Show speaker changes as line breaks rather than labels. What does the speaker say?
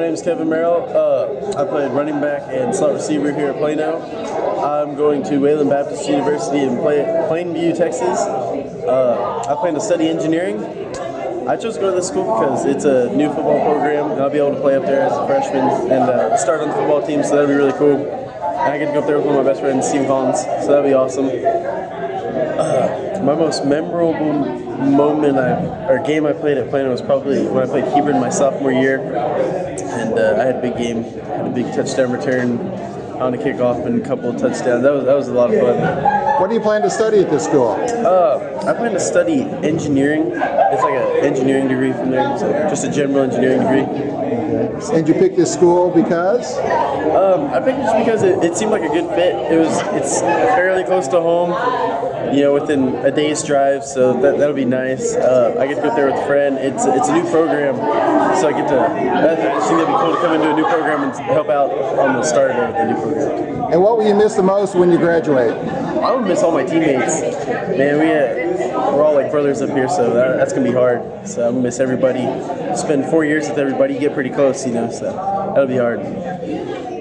name is Kevin Merrill. Uh, I played running back and slot receiver here at Plano. I'm going to Wayland Baptist University in Plainview, Texas. Uh, I plan to study engineering. I chose to go to this school because it's a new football program, and I'll be able to play up there as a freshman and uh, start on the football team, so that'll be really cool. And I get to go up there with one of my best friends, Steve Collins, so that'll be awesome. My most memorable moment I, or game I played at Plano was probably when I played Hebron my sophomore year, and uh, I had a big game, had a big touchdown return on a kickoff and a couple of touchdowns. That was that was a lot of fun.
What do you plan to study at this school?
Uh, I plan to study engineering. It's like an engineering degree from there, so just a general engineering degree.
And you picked this school because?
Um, I picked it just because it, it, seemed like a good fit. It was it's fairly close to home, you know, within a day's drive, so that that'll be nice. Uh, I get to go there with a friend. It's it's a new program, so I get to. I think that'd be cool to come into a new program and help out on the start of the new program.
And what will you miss the most when you graduate?
I would miss all my teammates. Man, we had, we're all like brothers up here, so that, that's gonna be hard. So I'm gonna miss everybody. Spend four years with everybody, get pretty close, you know. So that'll be hard.